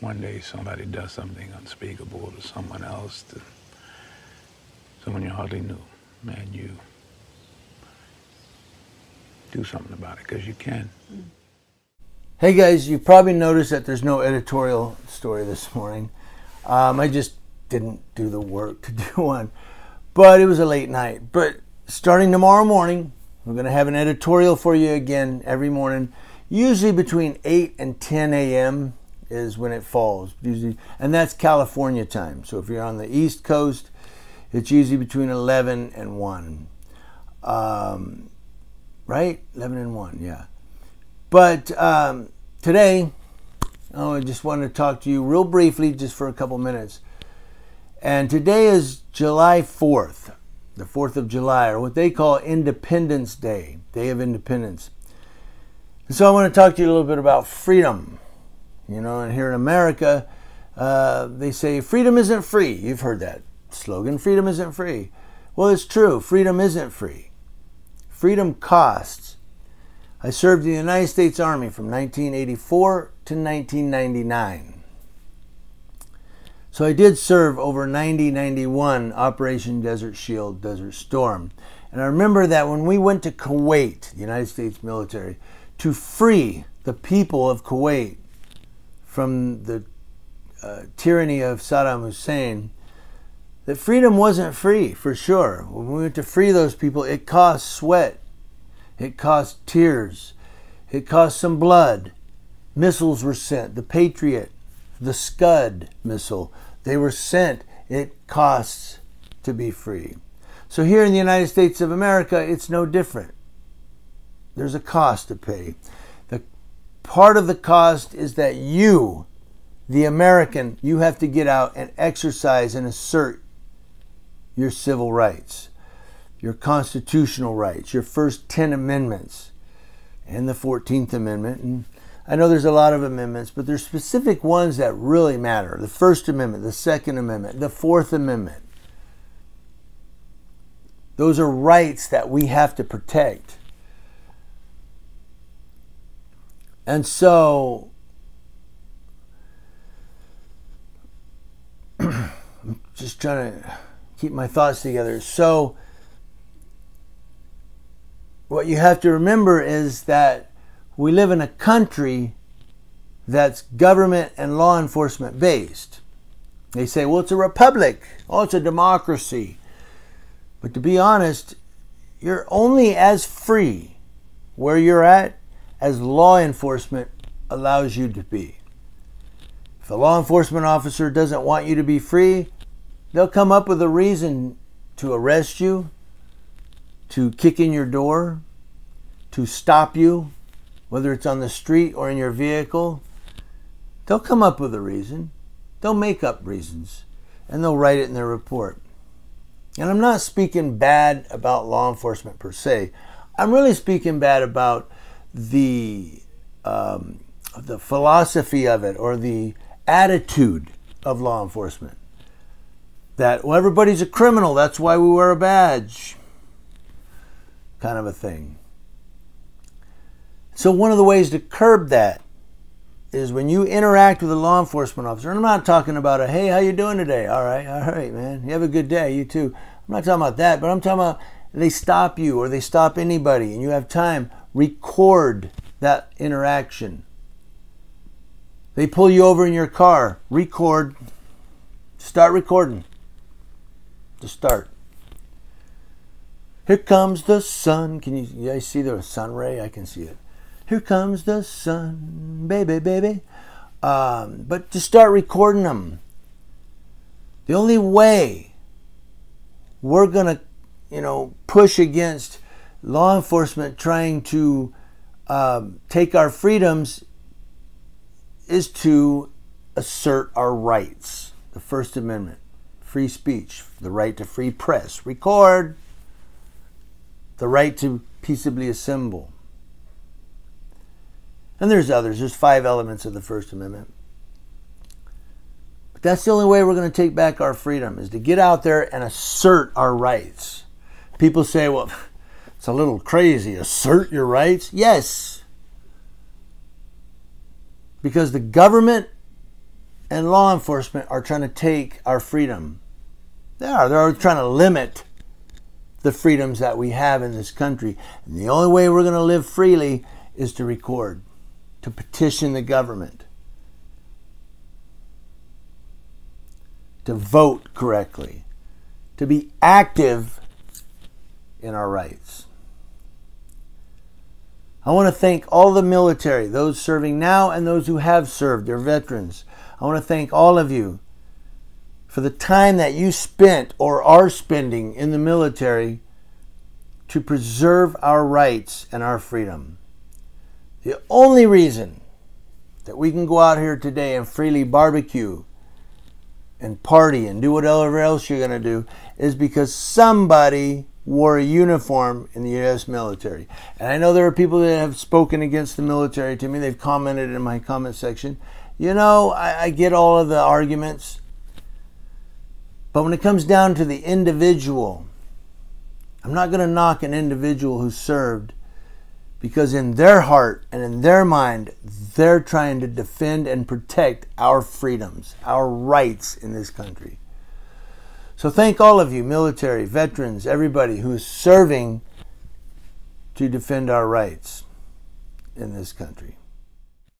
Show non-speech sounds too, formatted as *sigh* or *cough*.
one day somebody does something unspeakable to someone else, to someone you hardly knew, man, you do something about it because you can. Hey guys, you probably noticed that there's no editorial story this morning. Um, I just didn't do the work to *laughs* do one, but it was a late night. But starting tomorrow morning, we're going to have an editorial for you again every morning, usually between 8 and 10 a.m. is when it falls, usually, and that's California time. So if you're on the East Coast, it's usually between 11 and 1. Um, right? 11 and 1, yeah. But um, today, oh, I just wanted to talk to you real briefly, just for a couple minutes. And today is July 4th, the 4th of July, or what they call Independence Day, Day of Independence. And so I want to talk to you a little bit about freedom. You know, and here in America, uh, they say freedom isn't free. You've heard that slogan freedom isn't free. Well, it's true, freedom isn't free. Freedom costs. I served in the United States Army from 1984 to 1999. So I did serve over 90 91 Operation Desert Shield, Desert Storm. And I remember that when we went to Kuwait, the United States military, to free the people of Kuwait from the uh, tyranny of Saddam Hussein, that freedom wasn't free for sure. When we went to free those people, it cost sweat, it cost tears, it cost some blood. Missiles were sent. The Patriot, the Scud missile, they were sent. It costs to be free. So here in the United States of America, it's no different. There's a cost to pay. Part of the cost is that you, the American, you have to get out and exercise and assert your civil rights, your constitutional rights, your first 10 amendments, and the 14th Amendment. And I know there's a lot of amendments, but there's specific ones that really matter the First Amendment, the Second Amendment, the Fourth Amendment. Those are rights that we have to protect. And so, *clears throat* I'm just trying to keep my thoughts together. So, what you have to remember is that we live in a country that's government and law enforcement based. They say, well, it's a republic, oh, it's a democracy. But to be honest, you're only as free where you're at as law enforcement allows you to be. If a law enforcement officer doesn't want you to be free, they'll come up with a reason to arrest you, to kick in your door, to stop you, whether it's on the street or in your vehicle. They'll come up with a reason. They'll make up reasons and they'll write it in their report. And I'm not speaking bad about law enforcement per se. I'm really speaking bad about the um, the philosophy of it or the attitude of law enforcement. That well, everybody's a criminal. That's why we wear a badge. Kind of a thing. So one of the ways to curb that is when you interact with a law enforcement officer, and I'm not talking about a hey, how you doing today? All right, all right, man. You have a good day, you too. I'm not talking about that, but I'm talking about they stop you or they stop anybody and you have time, record that interaction. They pull you over in your car, record, start recording. To start. Here comes the sun. Can you, guys see the sun ray? I can see it. Here comes the sun, baby, baby. Um, but to start recording them, the only way we're going to, you know, push against law enforcement trying to um, take our freedoms is to assert our rights. The First Amendment, free speech, the right to free press, record, the right to peaceably assemble. And there's others. There's five elements of the First Amendment. But that's the only way we're going to take back our freedom is to get out there and assert our rights. People say, well, it's a little crazy. Assert your rights? Yes. Because the government and law enforcement are trying to take our freedom. They are. They're trying to limit the freedoms that we have in this country. And the only way we're going to live freely is to record, to petition the government, to vote correctly, to be active in our rights. I want to thank all the military, those serving now and those who have served, they're veterans. I want to thank all of you for the time that you spent or are spending in the military to preserve our rights and our freedom. The only reason that we can go out here today and freely barbecue and party and do whatever else you're going to do is because somebody wore a uniform in the U.S. military. And I know there are people that have spoken against the military to me. They've commented in my comment section. You know, I, I get all of the arguments. But when it comes down to the individual, I'm not going to knock an individual who served because in their heart and in their mind, they're trying to defend and protect our freedoms, our rights in this country. So thank all of you, military, veterans, everybody who is serving to defend our rights in this country.